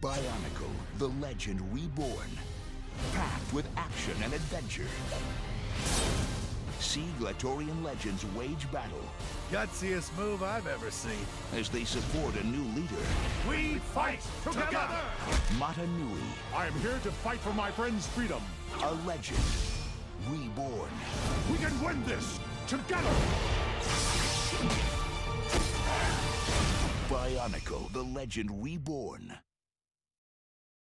Bionicle, the legend reborn. Packed with action and adventure. See Glatorian legends wage battle Gutsiest move I've ever seen. as they support a new leader. We fight together! Mata Nui, I am here to fight for my friend's freedom. a legend reborn. We can win this together! Bionicle, the legend reborn.